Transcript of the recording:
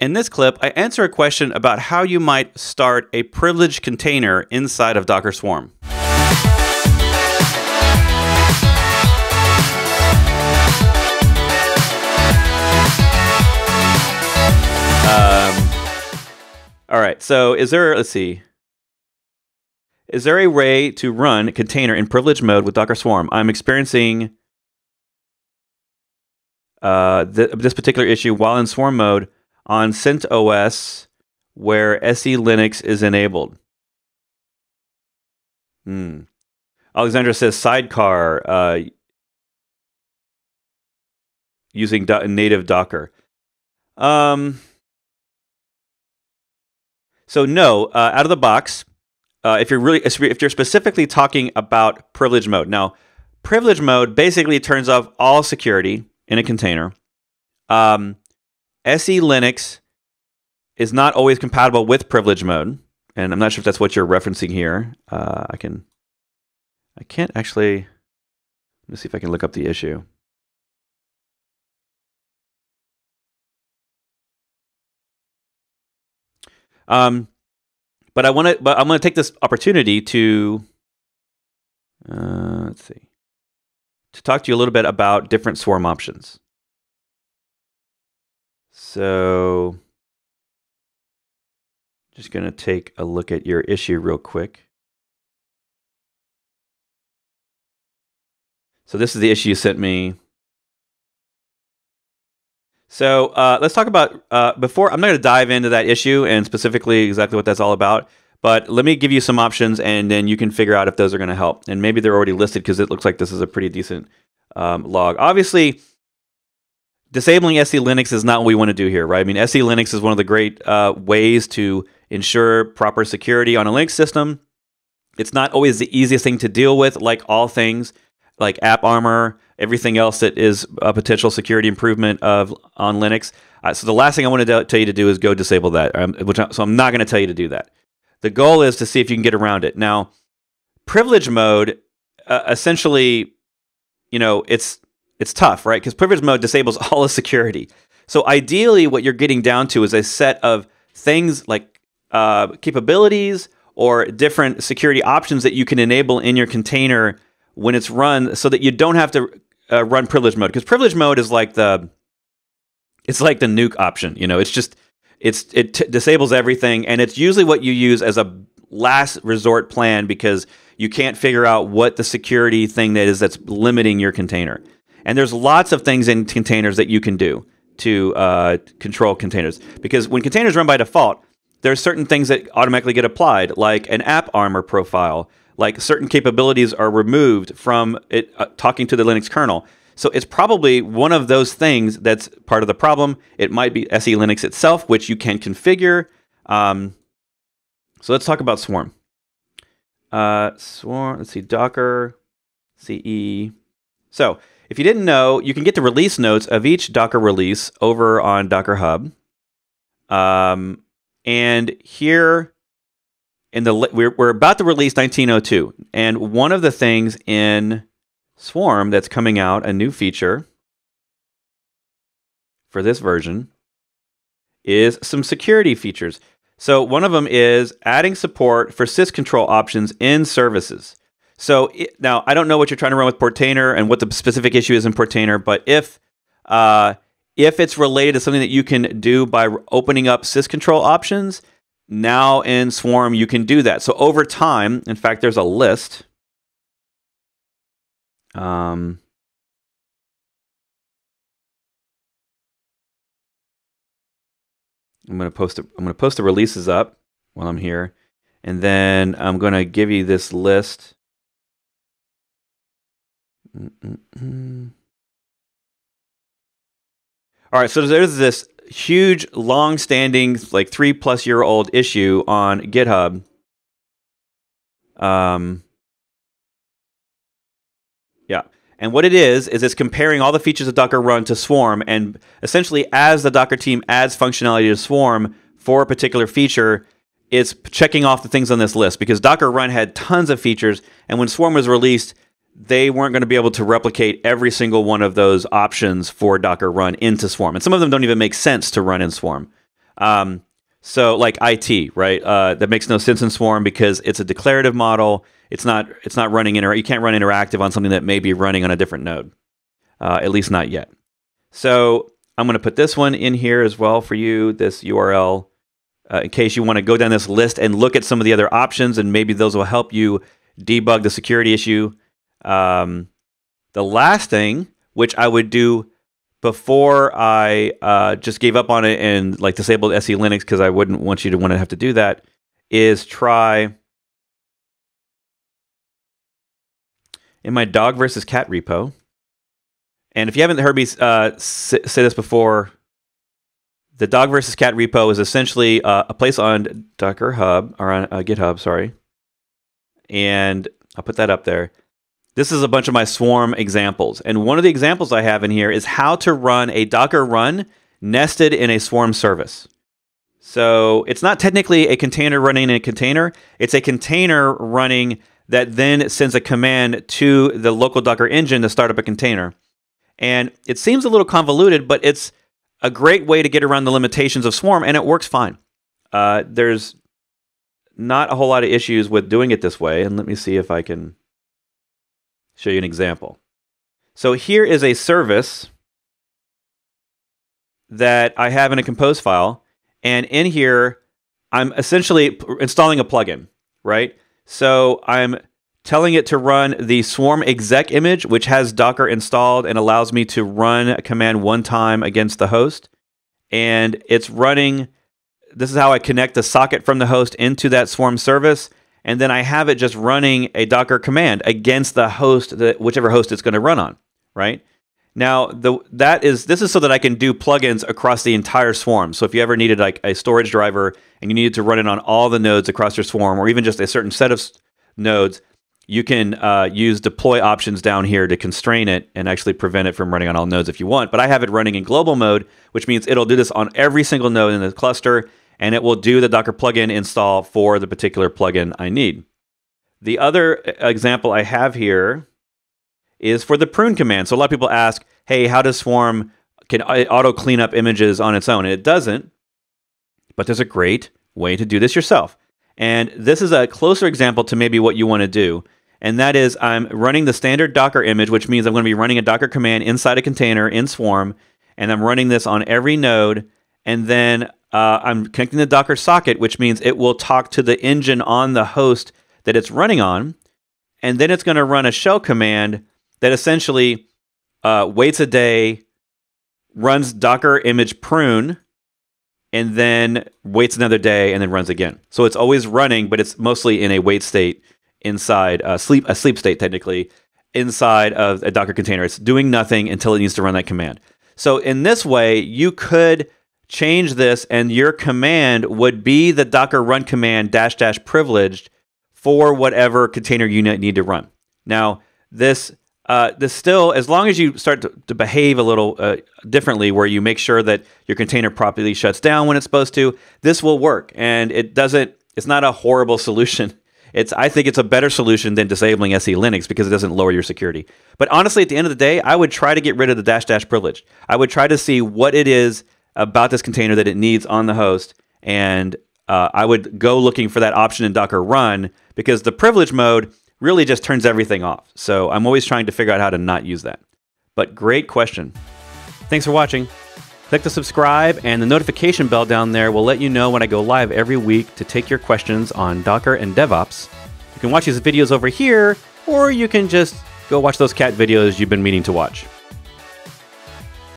In this clip, I answer a question about how you might start a privileged container inside of Docker Swarm. Um, all right, so is there, let's see, is there a way to run a container in privileged mode with Docker Swarm? I'm experiencing uh, th this particular issue while in Swarm mode on CentOS where SE Linux is enabled. Hmm. Alexandra says sidecar uh, using do native Docker. Um, so no, uh, out of the box, uh, if you're really if you're specifically talking about privilege mode. Now, privilege mode basically turns off all security in a container. Um, SE Linux is not always compatible with privilege mode, and I'm not sure if that's what you're referencing here. Uh, I can, I can't actually. Let me see if I can look up the issue. Um, but I want to, but I'm going to take this opportunity to, uh, let's see, to talk to you a little bit about different swarm options. So, just going to take a look at your issue real quick. So this is the issue you sent me. So uh, let's talk about uh, before. I'm not going to dive into that issue and specifically exactly what that's all about. But let me give you some options, and then you can figure out if those are going to help. And maybe they're already listed because it looks like this is a pretty decent um, log. Obviously, disabling SE Linux is not what we want to do here, right? I mean, SE Linux is one of the great uh, ways to ensure proper security on a Linux system. It's not always the easiest thing to deal with, like all things, like AppArmor, everything else that is a potential security improvement of on Linux. Uh, so the last thing I want to tell you to do is go disable that. Um, which I, so I'm not going to tell you to do that. The goal is to see if you can get around it. Now, privilege mode uh, essentially, you know, it's it's tough, right? Because privilege mode disables all the security. So ideally, what you're getting down to is a set of things like uh, capabilities or different security options that you can enable in your container when it's run, so that you don't have to uh, run privilege mode. Because privilege mode is like the it's like the nuke option. You know, it's just it's it disables everything, and it's usually what you use as a last resort plan because you can't figure out what the security thing that is that's limiting your container. And there's lots of things in containers that you can do to uh, control containers because when containers run by default, there's certain things that automatically get applied, like an AppArmor profile, like certain capabilities are removed from it uh, talking to the Linux kernel. So it's probably one of those things that's part of the problem. It might be SE Linux itself, which you can configure. Um, so let's talk about Swarm. Uh, Swarm, let's see, Docker, CE. So if you didn't know, you can get the release notes of each Docker release over on Docker Hub. Um, and here in the we're, we're about to release 1902, and one of the things in Swarm that's coming out, a new feature for this version, is some security features. So one of them is adding support for sysctl options in services. So it, now I don't know what you're trying to run with Portainer and what the specific issue is in Portainer, but if uh, if it's related to something that you can do by opening up sysctl options, now in Swarm you can do that. So over time, in fact, there's a list um, I'm gonna post. A, I'm gonna post the releases up while I'm here, and then I'm gonna give you this list. Mm-mm-mm. All right, so there's this huge, long-standing, like three plus year old issue on GitHub. Um, yeah. And what it is, is it's comparing all the features of Docker Run to Swarm. And essentially, as the Docker team adds functionality to Swarm for a particular feature, it's checking off the things on this list because Docker Run had tons of features. And when Swarm was released, they weren't going to be able to replicate every single one of those options for Docker Run into Swarm. And some of them don't even make sense to run in Swarm. Um, so like IT, right? Uh, that makes no sense in Swarm because it's a declarative model. It's not it's not running inter- you can't run interactive on something that may be running on a different node. Uh, at least not yet. So I'm going to put this one in here as well for you, this URL, uh, in case you want to go down this list and look at some of the other options, and maybe those will help you debug the security issue. Um, the last thing, which I would do before I uh, just gave up on it and like disabled SE Linux because I wouldn't want you to want to have to do that, is try in my dog versus cat repo. And if you haven't heard me uh, say this before, the dog versus cat repo is essentially uh, a place on Docker Hub or on uh, GitHub, sorry. And I'll put that up there. This is a bunch of my Swarm examples. And one of the examples I have in here is how to run a Docker run nested in a Swarm service. So it's not technically a container running in a container, it's a container running that then sends a command to the local Docker engine to start up a container. And it seems a little convoluted, but it's a great way to get around the limitations of Swarm, and it works fine. Uh, there's not a whole lot of issues with doing it this way. And let me see if I can show you an example. So here is a service that I have in a compose file. And in here, I'm essentially installing a plugin, right? So I'm telling it to run the swarm exec image, which has Docker installed and allows me to run a command one time against the host. And it's running, this is how I connect the socket from the host into that swarm service and then I have it just running a Docker command against the host, that whichever host it's going to run on, right? Now, the that is this is so that I can do plugins across the entire swarm. So if you ever needed like a storage driver and you needed to run it on all the nodes across your swarm, or even just a certain set of nodes, you can uh, use deploy options down here to constrain it and actually prevent it from running on all nodes if you want. But I have it running in global mode, which means it'll do this on every single node in the cluster and it will do the Docker plugin install for the particular plugin I need. The other uh, example I have here is for the prune command. So a lot of people ask, hey, how does Swarm can auto clean up images on its own? And it doesn't, but there's a great way to do this yourself. And this is a closer example to maybe what you want to do. And that is I'm running the standard Docker image, which means I'm going to be running a Docker command inside a container in Swarm. And I'm running this on every node. And then uh, I'm connecting the Docker socket, which means it will talk to the engine on the host that it's running on. And then it's going to run a shell command that essentially uh, waits a day, runs Docker image prune, and then waits another day and then runs again. So it's always running, but it's mostly in a wait state inside a sleep a sleep state technically inside of a Docker container. It's doing nothing until it needs to run that command. So in this way, you could change this and your command would be the docker run command dash dash privileged for whatever container you need to run. Now, this uh, this still, as long as you start to, to behave a little uh, differently, where you make sure that your container properly shuts down when it's supposed to, this will work. And it doesn't. It's not a horrible solution. It's I think it's a better solution than disabling SE Linux because it doesn't lower your security. But honestly, at the end of the day, I would try to get rid of the dash dash privilege. I would try to see what it is about this container that it needs on the host. And uh, I would go looking for that option in Docker run because the privilege mode really just turns everything off. So I'm always trying to figure out how to not use that. But great question. Thanks for watching. Click the subscribe and the notification bell down there will let you know when I go live every week to take your questions on Docker and DevOps. You can watch these videos over here, or you can just go watch those cat videos you've been meaning to watch.